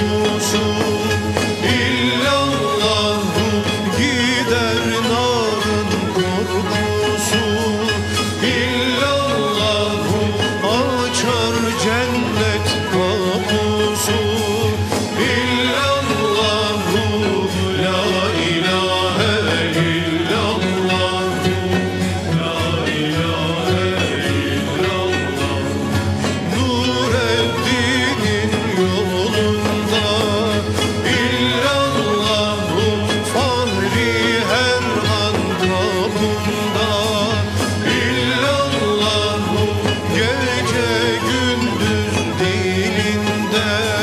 anúncio. Yeah.